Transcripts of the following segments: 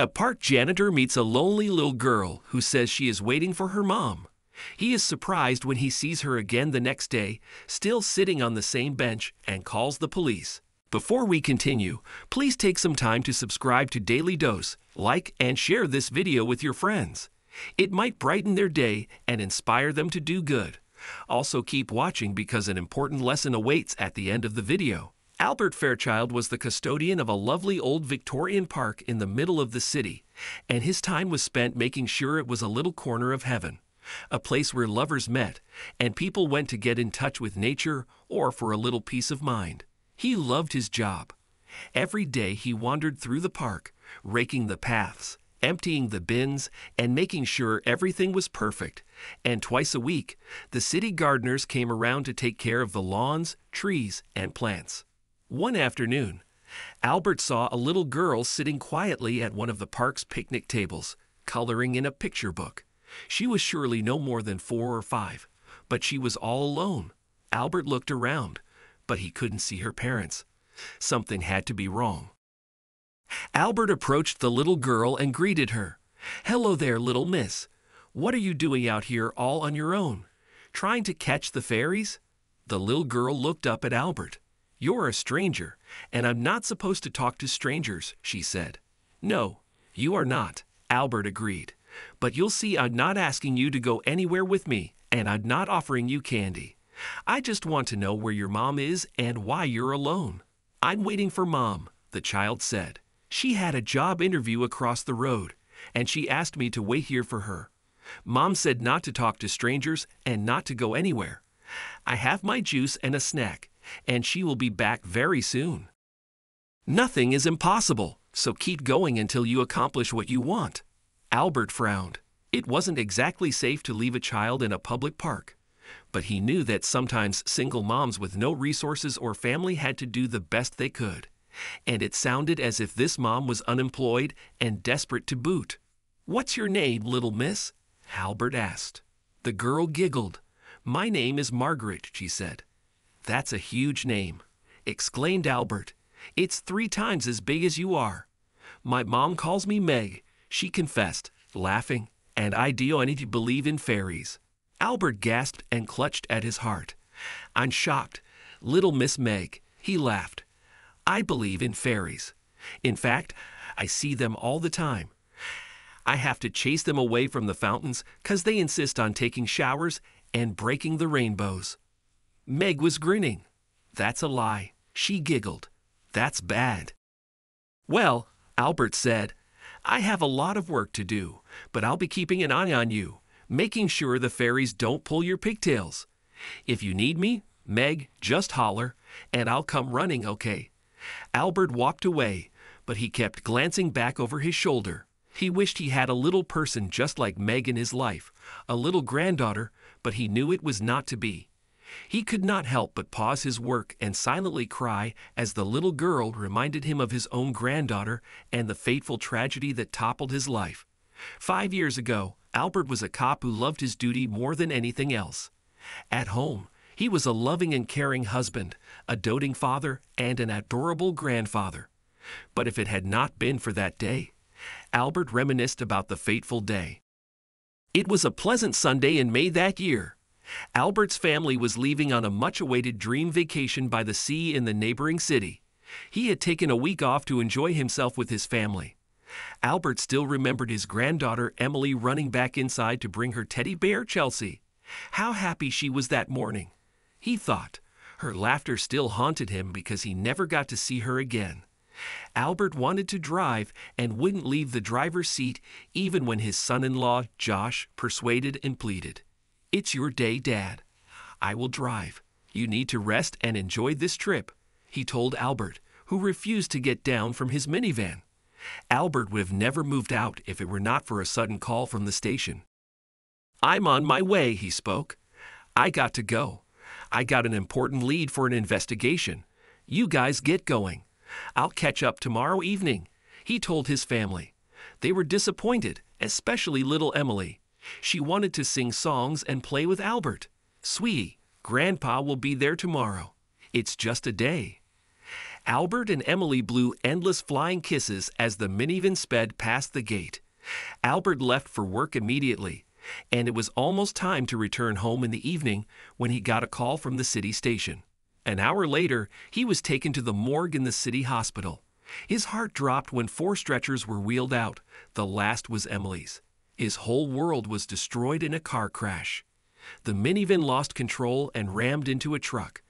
A park janitor meets a lonely little girl who says she is waiting for her mom. He is surprised when he sees her again the next day, still sitting on the same bench, and calls the police. Before we continue, please take some time to subscribe to Daily Dose, like, and share this video with your friends. It might brighten their day and inspire them to do good. Also, keep watching because an important lesson awaits at the end of the video. Albert Fairchild was the custodian of a lovely old Victorian park in the middle of the city, and his time was spent making sure it was a little corner of heaven, a place where lovers met and people went to get in touch with nature or for a little peace of mind. He loved his job. Every day he wandered through the park, raking the paths, emptying the bins, and making sure everything was perfect. And twice a week, the city gardeners came around to take care of the lawns, trees, and plants. One afternoon, Albert saw a little girl sitting quietly at one of the park's picnic tables, coloring in a picture book. She was surely no more than four or five, but she was all alone. Albert looked around, but he couldn't see her parents. Something had to be wrong. Albert approached the little girl and greeted her. Hello there, little miss. What are you doing out here all on your own? Trying to catch the fairies? The little girl looked up at Albert. You're a stranger, and I'm not supposed to talk to strangers, she said. No, you are not, Albert agreed. But you'll see I'm not asking you to go anywhere with me, and I'm not offering you candy. I just want to know where your mom is and why you're alone. I'm waiting for mom, the child said. She had a job interview across the road, and she asked me to wait here for her. Mom said not to talk to strangers and not to go anywhere. I have my juice and a snack, and she will be back very soon. Nothing is impossible, so keep going until you accomplish what you want. Albert frowned. It wasn't exactly safe to leave a child in a public park, but he knew that sometimes single moms with no resources or family had to do the best they could. And it sounded as if this mom was unemployed and desperate to boot. What's your name, little miss? Albert asked. The girl giggled. My name is Margaret, she said. That's a huge name, exclaimed Albert. It's three times as big as you are. My mom calls me Meg, she confessed, laughing, and I do need to believe in fairies. Albert gasped and clutched at his heart. I'm shocked. Little Miss Meg, he laughed. I believe in fairies. In fact, I see them all the time. I have to chase them away from the fountains because they insist on taking showers and breaking the rainbows. Meg was grinning. That's a lie. She giggled. That's bad. Well, Albert said, I have a lot of work to do, but I'll be keeping an eye on you, making sure the fairies don't pull your pigtails. If you need me, Meg, just holler, and I'll come running, okay? Albert walked away, but he kept glancing back over his shoulder. He wished he had a little person just like Meg in his life, a little granddaughter, but he knew it was not to be. He could not help but pause his work and silently cry as the little girl reminded him of his own granddaughter and the fateful tragedy that toppled his life. Five years ago, Albert was a cop who loved his duty more than anything else. At home, he was a loving and caring husband, a doting father, and an adorable grandfather. But if it had not been for that day, Albert reminisced about the fateful day. It was a pleasant Sunday in May that year. Albert's family was leaving on a much awaited dream vacation by the sea in the neighboring city. He had taken a week off to enjoy himself with his family. Albert still remembered his granddaughter Emily running back inside to bring her teddy bear Chelsea. How happy she was that morning. He thought. Her laughter still haunted him because he never got to see her again. Albert wanted to drive and wouldn't leave the driver's seat even when his son in law, Josh, persuaded and pleaded. It's your day, Dad. I will drive. You need to rest and enjoy this trip, he told Albert, who refused to get down from his minivan. Albert would have never moved out if it were not for a sudden call from the station. I'm on my way, he spoke. I got to go. I got an important lead for an investigation. You guys get going. I'll catch up tomorrow evening, he told his family. They were disappointed, especially little Emily. She wanted to sing songs and play with Albert. Sweetie, Grandpa will be there tomorrow. It's just a day. Albert and Emily blew endless flying kisses as the minivan sped past the gate. Albert left for work immediately, and it was almost time to return home in the evening when he got a call from the city station. An hour later, he was taken to the morgue in the city hospital. His heart dropped when four stretchers were wheeled out. The last was Emily's. His whole world was destroyed in a car crash. The minivan lost control and rammed into a truck.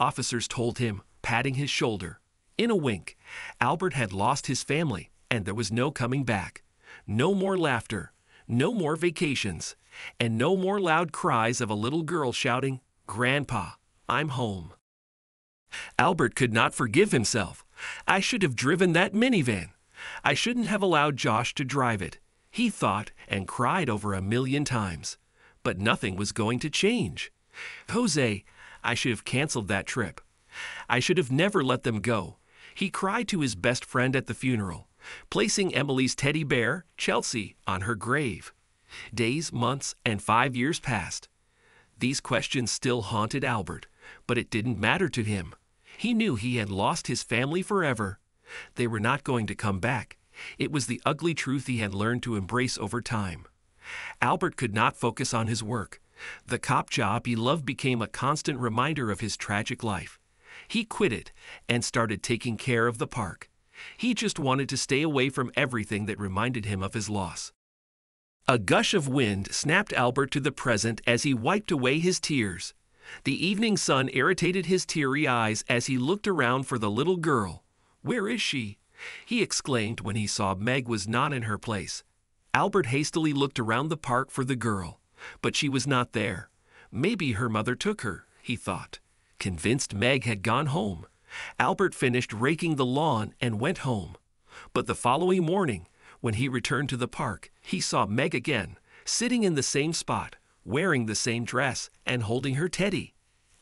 Officers told him, patting his shoulder. In a wink, Albert had lost his family, and there was no coming back. No more laughter, no more vacations, and no more loud cries of a little girl shouting, Grandpa, I'm home. Albert could not forgive himself. I should have driven that minivan. I shouldn't have allowed Josh to drive it. He thought and cried over a million times. But nothing was going to change. Jose, I should have canceled that trip. I should have never let them go. He cried to his best friend at the funeral, placing Emily's teddy bear, Chelsea, on her grave. Days, months, and five years passed. These questions still haunted Albert, but it didn't matter to him. He knew he had lost his family forever. They were not going to come back. It was the ugly truth he had learned to embrace over time. Albert could not focus on his work. The cop job he loved became a constant reminder of his tragic life. He quit it and started taking care of the park. He just wanted to stay away from everything that reminded him of his loss. A gush of wind snapped Albert to the present as he wiped away his tears. The evening sun irritated his teary eyes as he looked around for the little girl. Where is she? He exclaimed when he saw Meg was not in her place. Albert hastily looked around the park for the girl, but she was not there. Maybe her mother took her, he thought. Convinced Meg had gone home, Albert finished raking the lawn and went home. But the following morning, when he returned to the park, he saw Meg again, sitting in the same spot, wearing the same dress, and holding her teddy.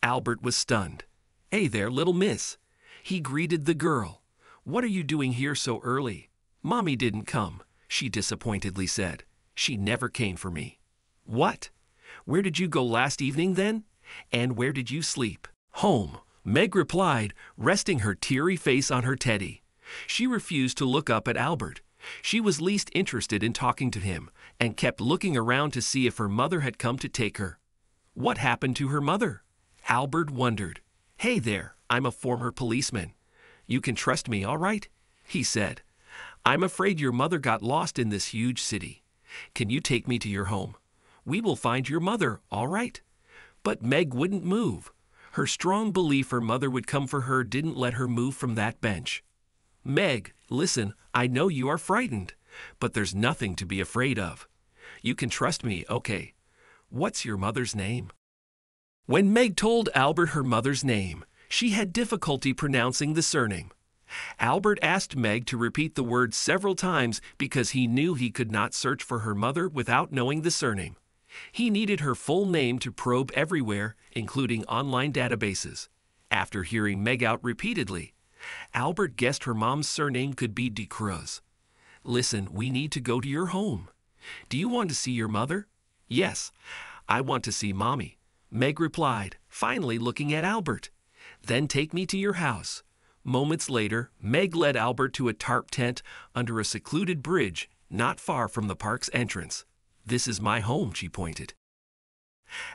Albert was stunned. Hey there, little miss. He greeted the girl. What are you doing here so early? Mommy didn't come, she disappointedly said. She never came for me. What? Where did you go last evening then? And where did you sleep? Home, Meg replied, resting her teary face on her teddy. She refused to look up at Albert. She was least interested in talking to him and kept looking around to see if her mother had come to take her. What happened to her mother? Albert wondered. Hey there, I'm a former policeman. You can trust me, all right? He said. I'm afraid your mother got lost in this huge city. Can you take me to your home? We will find your mother, all right? But Meg wouldn't move. Her strong belief her mother would come for her didn't let her move from that bench. Meg, listen, I know you are frightened, but there's nothing to be afraid of. You can trust me, okay? What's your mother's name? When Meg told Albert her mother's name, she had difficulty pronouncing the surname. Albert asked Meg to repeat the word several times because he knew he could not search for her mother without knowing the surname. He needed her full name to probe everywhere, including online databases. After hearing Meg out repeatedly, Albert guessed her mom's surname could be De Cruz. Listen, we need to go to your home. Do you want to see your mother? Yes, I want to see Mommy. Meg replied, finally looking at Albert. Then take me to your house. Moments later, Meg led Albert to a tarp tent under a secluded bridge not far from the park's entrance. This is my home, she pointed.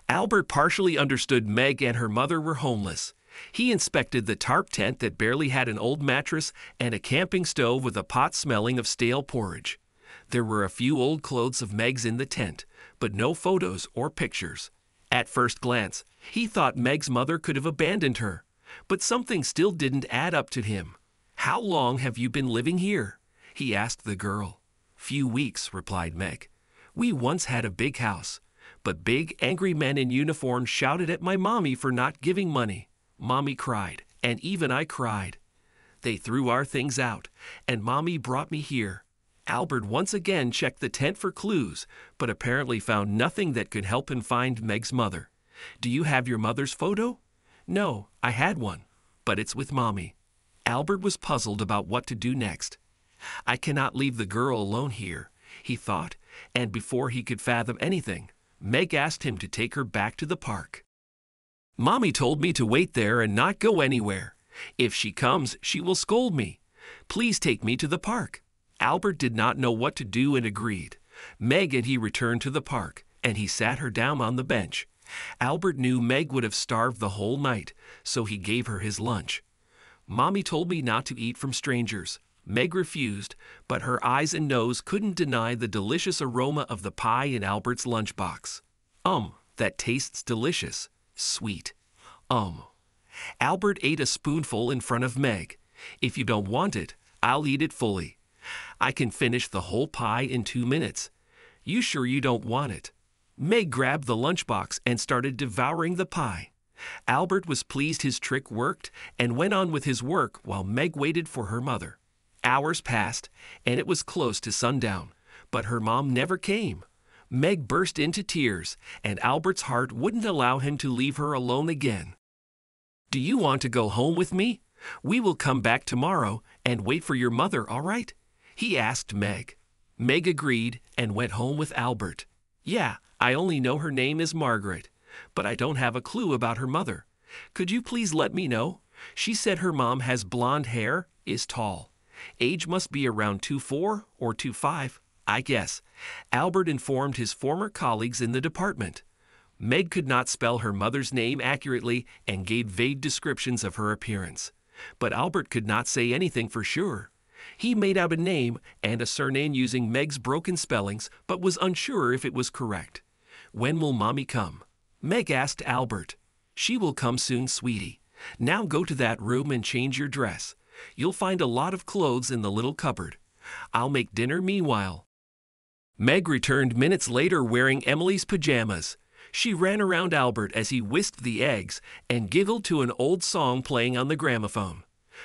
Albert partially understood Meg and her mother were homeless. He inspected the tarp tent that barely had an old mattress and a camping stove with a pot smelling of stale porridge. There were a few old clothes of Meg's in the tent, but no photos or pictures. At first glance, he thought Meg's mother could have abandoned her, but something still didn't add up to him. How long have you been living here? he asked the girl. Few weeks, replied Meg. We once had a big house, but big, angry men in uniform shouted at my mommy for not giving money. Mommy cried, and even I cried. They threw our things out, and Mommy brought me here. Albert once again checked the tent for clues, but apparently found nothing that could help him find Meg's mother. Do you have your mother's photo? No, I had one, but it's with Mommy. Albert was puzzled about what to do next. I cannot leave the girl alone here, he thought, and before he could fathom anything, Meg asked him to take her back to the park. Mommy told me to wait there and not go anywhere. If she comes, she will scold me. Please take me to the park. Albert did not know what to do and agreed. Meg and he returned to the park, and he sat her down on the bench. Albert knew Meg would have starved the whole night, so he gave her his lunch. Mommy told me not to eat from strangers. Meg refused, but her eyes and nose couldn't deny the delicious aroma of the pie in Albert's lunchbox. Um, that tastes delicious. Sweet. Um. Albert ate a spoonful in front of Meg. If you don't want it, I'll eat it fully. I can finish the whole pie in two minutes. You sure you don't want it? Meg grabbed the lunchbox and started devouring the pie. Albert was pleased his trick worked and went on with his work while Meg waited for her mother. Hours passed, and it was close to sundown, but her mom never came. Meg burst into tears, and Albert's heart wouldn't allow him to leave her alone again. Do you want to go home with me? We will come back tomorrow and wait for your mother, all right? He asked Meg. Meg agreed and went home with Albert. Yeah, I only know her name is Margaret, but I don't have a clue about her mother. Could you please let me know? She said her mom has blonde hair, is tall. Age must be around two four or two five, I guess. Albert informed his former colleagues in the department. Meg could not spell her mother's name accurately and gave vague descriptions of her appearance. But Albert could not say anything for sure. He made out a name and a surname using Meg's broken spellings, but was unsure if it was correct. When will Mommy come? Meg asked Albert. She will come soon, sweetie. Now go to that room and change your dress. You'll find a lot of clothes in the little cupboard. I'll make dinner meanwhile. Meg returned minutes later wearing Emily's pajamas. She ran around Albert as he whisked the eggs and giggled to an old song playing on the gramophone.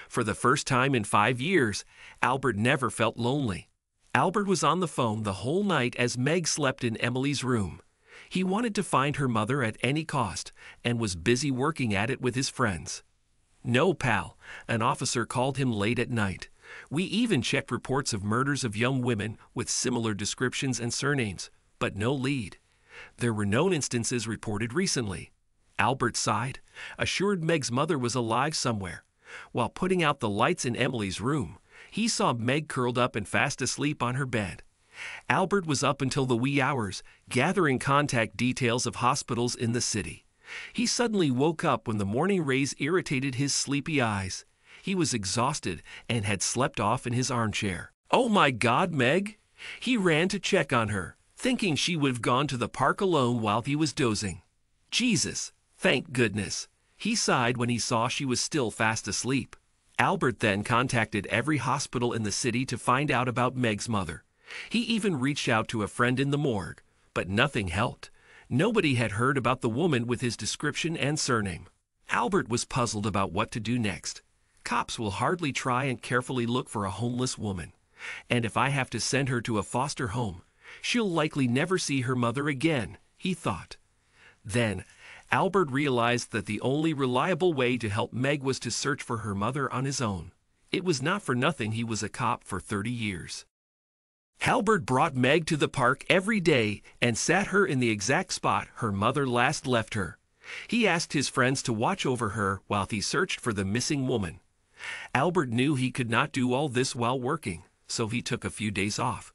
For the first time in five years, Albert never felt lonely. Albert was on the phone the whole night as Meg slept in Emily's room. He wanted to find her mother at any cost and was busy working at it with his friends. No, pal, an officer called him late at night. We even checked reports of murders of young women with similar descriptions and surnames, but no lead. There were known instances reported recently. Albert sighed, assured Meg's mother was alive somewhere. While putting out the lights in Emily's room, he saw Meg curled up and fast asleep on her bed. Albert was up until the wee hours, gathering contact details of hospitals in the city. He suddenly woke up when the morning rays irritated his sleepy eyes. He was exhausted and had slept off in his armchair. Oh my God, Meg! He ran to check on her, thinking she would have gone to the park alone while he was dozing. Jesus! Thank goodness! He sighed when he saw she was still fast asleep. Albert then contacted every hospital in the city to find out about Meg's mother. He even reached out to a friend in the morgue, but nothing helped. Nobody had heard about the woman with his description and surname. Albert was puzzled about what to do next. Cops will hardly try and carefully look for a homeless woman. And if I have to send her to a foster home, she'll likely never see her mother again, he thought. Then, Albert realized that the only reliable way to help Meg was to search for her mother on his own. It was not for nothing he was a cop for 30 years. Albert brought Meg to the park every day and sat her in the exact spot her mother last left her. He asked his friends to watch over her while he searched for the missing woman. Albert knew he could not do all this while working, so he took a few days off.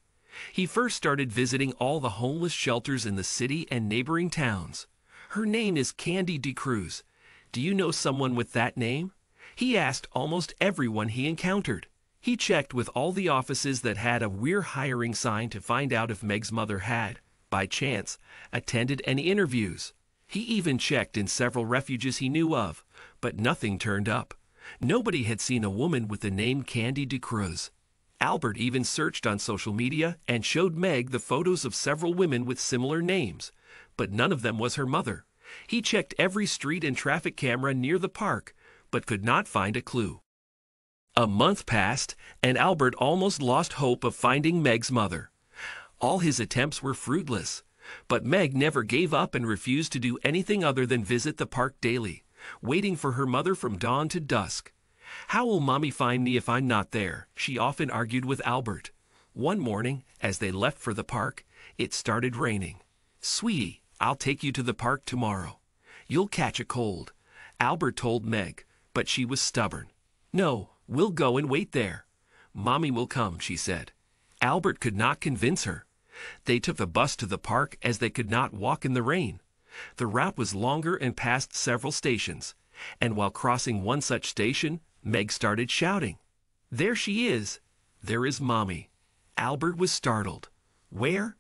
He first started visiting all the homeless shelters in the city and neighboring towns. Her name is Candy DeCruz. Do you know someone with that name? He asked almost everyone he encountered. He checked with all the offices that had a We're hiring sign to find out if Meg's mother had, by chance, attended any interviews. He even checked in several refuges he knew of, but nothing turned up. Nobody had seen a woman with the name Candy DeCruz. Albert even searched on social media and showed Meg the photos of several women with similar names, but none of them was her mother. He checked every street and traffic camera near the park, but could not find a clue. A month passed, and Albert almost lost hope of finding Meg's mother. All his attempts were fruitless, but Meg never gave up and refused to do anything other than visit the park daily, waiting for her mother from dawn to dusk. How will Mommy find me if I'm not there? She often argued with Albert. One morning, as they left for the park, it started raining. Sweetie, I'll take you to the park tomorrow. You'll catch a cold. Albert told Meg, but she was stubborn. No, we'll go and wait there. Mommy will come, she said. Albert could not convince her. They took the bus to the park as they could not walk in the rain. The route was longer and passed several stations, and while crossing one such station, Meg started shouting. There she is! There is Mommy. Albert was startled. Where?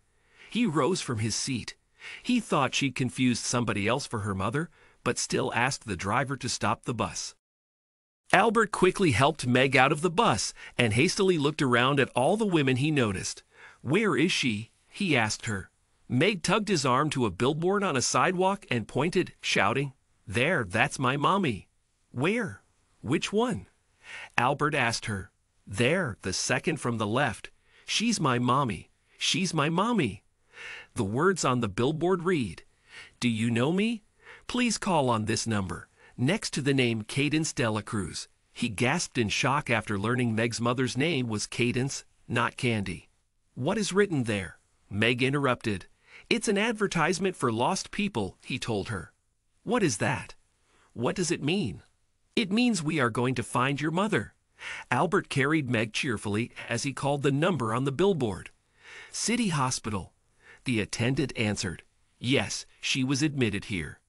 He rose from his seat. He thought she'd confused somebody else for her mother, but still asked the driver to stop the bus. Albert quickly helped Meg out of the bus and hastily looked around at all the women he noticed. Where is she? he asked her. Meg tugged his arm to a billboard on a sidewalk and pointed, shouting, There, that's my mommy. Where? Which one? Albert asked her. There, the second from the left. She's my mommy. She's my mommy. The words on the billboard read, Do you know me? Please call on this number next to the name Cadence Delacruz. He gasped in shock after learning Meg's mother's name was Cadence, not Candy. What is written there? Meg interrupted. It's an advertisement for lost people, he told her. What is that? What does it mean? It means we are going to find your mother. Albert carried Meg cheerfully as he called the number on the billboard. City Hospital. The attendant answered. Yes, she was admitted here.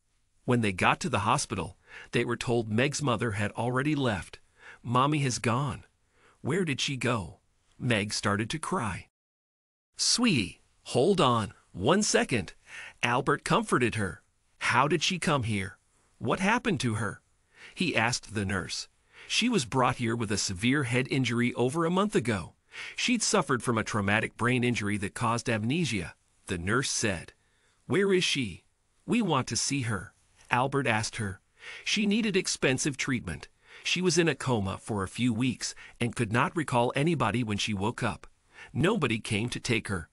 When they got to the hospital, they were told Meg's mother had already left. Mommy has gone. Where did she go? Meg started to cry. Sweetie, hold on. One second. Albert comforted her. How did she come here? What happened to her? He asked the nurse. She was brought here with a severe head injury over a month ago. She'd suffered from a traumatic brain injury that caused amnesia. The nurse said, Where is she? We want to see her. Albert asked her. She needed expensive treatment. She was in a coma for a few weeks and could not recall anybody when she woke up. Nobody came to take her.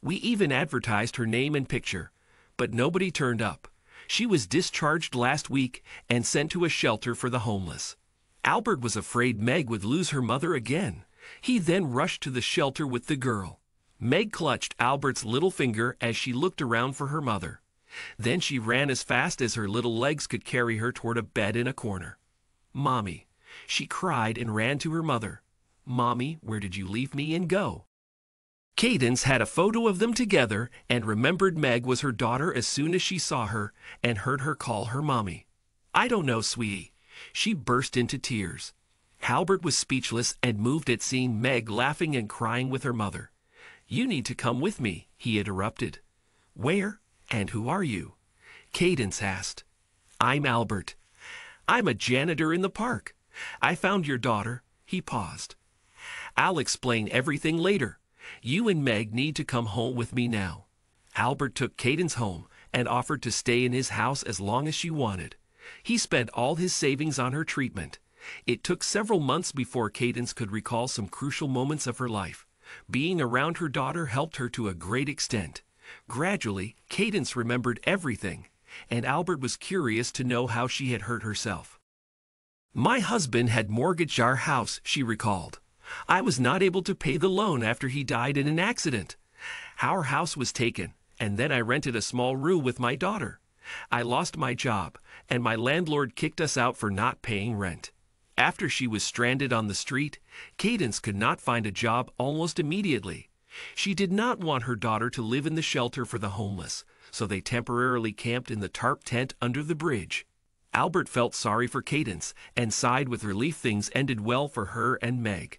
We even advertised her name and picture, but nobody turned up. She was discharged last week and sent to a shelter for the homeless. Albert was afraid Meg would lose her mother again. He then rushed to the shelter with the girl. Meg clutched Albert's little finger as she looked around for her mother. Then she ran as fast as her little legs could carry her toward a bed in a corner. Mommy. She cried and ran to her mother. Mommy, where did you leave me and go? Cadence had a photo of them together and remembered Meg was her daughter as soon as she saw her and heard her call her mommy. I don't know, sweetie. She burst into tears. Albert was speechless and moved at seeing Meg laughing and crying with her mother. You need to come with me, he interrupted. Where and who are you? Cadence asked. I'm Albert. I'm a janitor in the park. I found your daughter. He paused. I'll explain everything later. You and Meg need to come home with me now. Albert took Cadence home and offered to stay in his house as long as she wanted. He spent all his savings on her treatment. It took several months before Cadence could recall some crucial moments of her life. Being around her daughter helped her to a great extent. Gradually, Cadence remembered everything, and Albert was curious to know how she had hurt herself. My husband had mortgaged our house, she recalled. I was not able to pay the loan after he died in an accident. Our house was taken, and then I rented a small room with my daughter. I lost my job, and my landlord kicked us out for not paying rent. After she was stranded on the street, Cadence could not find a job almost immediately. She did not want her daughter to live in the shelter for the homeless, so they temporarily camped in the tarp tent under the bridge. Albert felt sorry for Cadence and sighed with relief things ended well for her and Meg.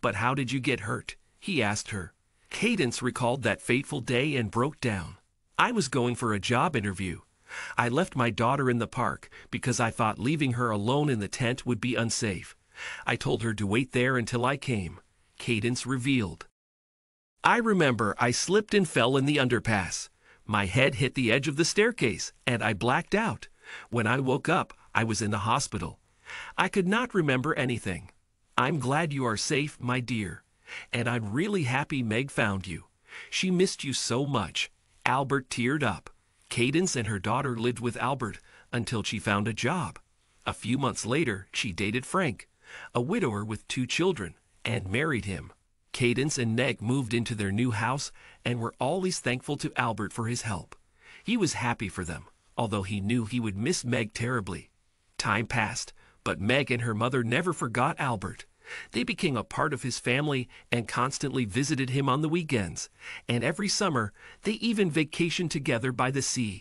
But how did you get hurt? He asked her. Cadence recalled that fateful day and broke down. I was going for a job interview. I left my daughter in the park because I thought leaving her alone in the tent would be unsafe. I told her to wait there until I came. Cadence revealed. I remember I slipped and fell in the underpass. My head hit the edge of the staircase, and I blacked out. When I woke up, I was in the hospital. I could not remember anything. I'm glad you are safe, my dear. And I'm really happy Meg found you. She missed you so much. Albert teared up. Cadence and her daughter lived with Albert until she found a job. A few months later, she dated Frank, a widower with two children, and married him. Cadence and Meg moved into their new house and were always thankful to Albert for his help. He was happy for them, although he knew he would miss Meg terribly. Time passed, But Meg and her mother never forgot Albert. They became a part of his family and constantly visited him on the weekends. And every summer, they even vacationed together by the sea.